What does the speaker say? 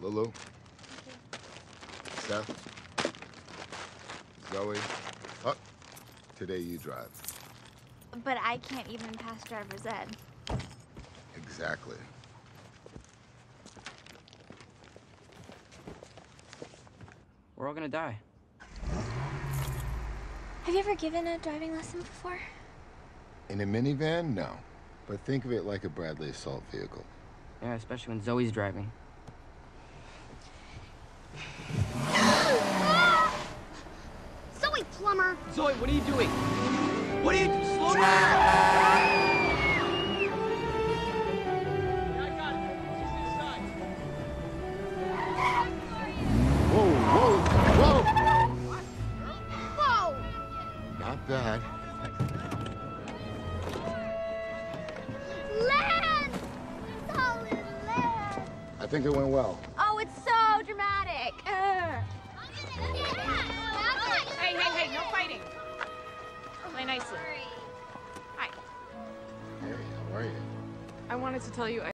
Lulu. Steph. Zoe. Oh, today you drive. But I can't even pass driver's ed. Exactly. We're all gonna die. Have you ever given a driving lesson before? In a minivan, no. But think of it like a Bradley assault vehicle. Yeah, especially when Zoe's driving. Zoe Plummer! Zoe, what are you doing? What are you doing? Slow down! Whoa, whoa, whoa! Whoa! Not bad. Land! Solid land! I think it went well. Play nicely. Hi. Hey, how are you? I wanted to tell you I